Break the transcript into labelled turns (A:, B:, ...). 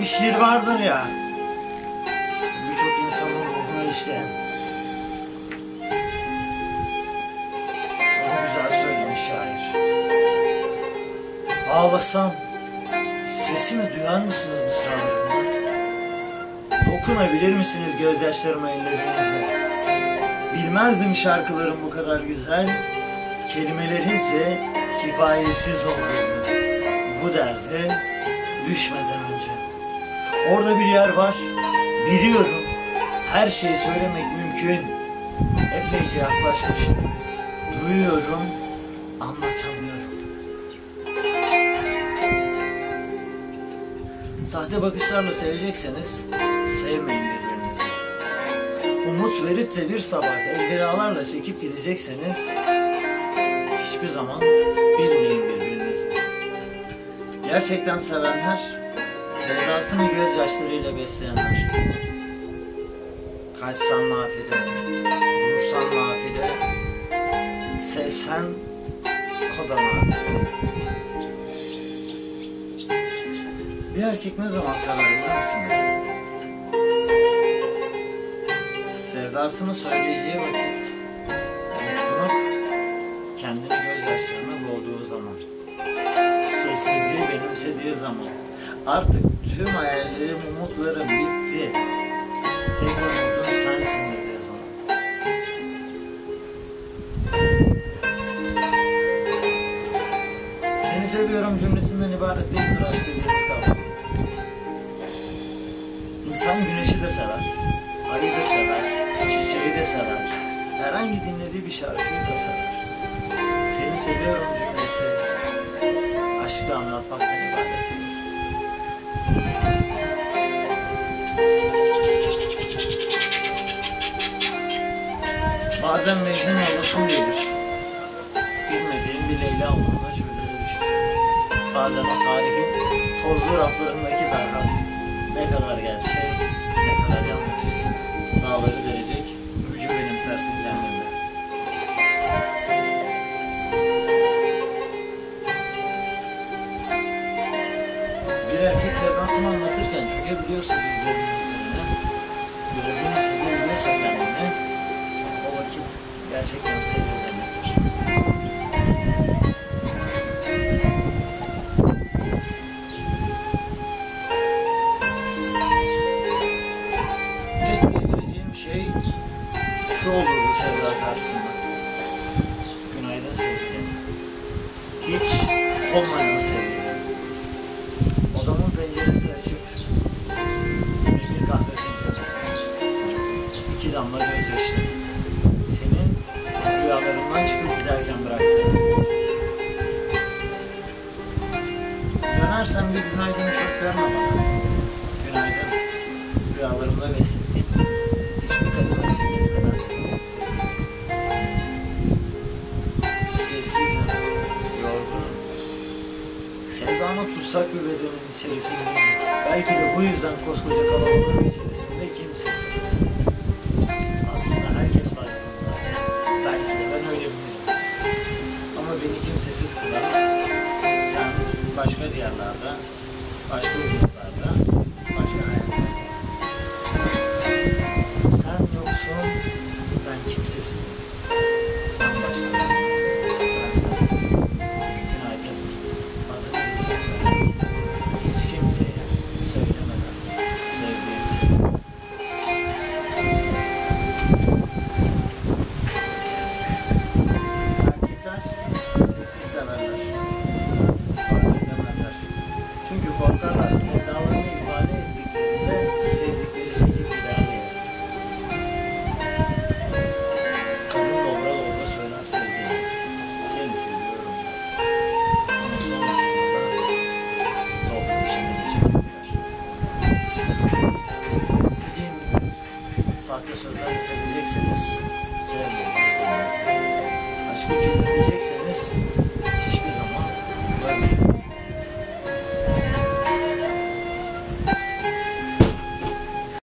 A: şiir vardır ya. Birçok insanın ruhuna işleyen. Onu güzel söylemiş şair. Ağlasam sesimi duyar mısınız mısralarımda? Dokunabilir misiniz gözyaşlarıma ellerinizle? Bilmezdim şarkıların bu kadar güzel, kelimelerinse kifayetsiz olduğunu. Bu derde düşmeden önce. Orada bir yer var, biliyorum. Her şeyi söylemek mümkün. Epeyce yaklaşmışım. Duyuyorum, anlatamıyorum. Sahte bakışlarla sevecekseniz sevmeyin birbirinizi. Umut verip de bir sabah elvedalarla çekip gidecekseniz hiçbir zaman bilmeyin birbirinizi. Gerçekten sevenler, sevdasını gözyaşlarıyla besleyenler. Kaçsan nafile, dursan nafile, sevsen o da. Bir erkek ne zaman sever biliyor musunuz? Sevdasını söyleyeceği vakit yutkunup kendini gözyaşlarına boğduğu zaman sessizliği benimsediği zaman artık tüm hayallerim, umutlarım bitti. Tek umudum sensin dediği zaman. Seni seviyorum cümlesinden ibaret değildir aşk dediğimiz kavram. İnsan güneşi de sever, ayı da sever, çiçeği de sever. Herhangi dinlediği bir şarkıyı da sever. Seni seviyorum cümlesi aşkı anlatmaktan ibaret değil. Bazen Mecnun olasın gelir. Bilmediğin bir Leyla uğruna çöllere düşesin. Bazen o tarihin tozlu raflarındaki Berhat. Ne kadar gerçek, ne kadar yanlış. Dağları derecek, ucu benimsersin kendinde. Bir erkek sevdasını anlatırken çökebiliyorsa dizlerinin üzerine, görebilini sevebiliyorsa kendini, gerçekten seviyor demektir. Tek diyebileceğim şey şu olurdu sevda karşısında. Günaydın sevgilim. Hiç olmayan sevgilim. Odamın penceresi açık. Rüyalarımdan çıkıp giderken bıraktığım. Dönersen bir günaydın çok verme bana. Günaydın. Rüyalarımda beslediğim hiçbir kadına benzetmeden sevdiğim sevgilim. Sessizim, yorgunum. Sevdanın tutsak bir bedenin içerisindeyim. Belki de bu yüzden koskoca kalabalığın içerisinde kimsesiz. Aslında herkes kimsesiz kılan sen başka diyarlarda, başka ufuklarda, başka hayatlarda. Sen yoksun, ben kimsesizim. Sevecekseniz sevmeyin birbirinizi. Aşkı kirletecekseniz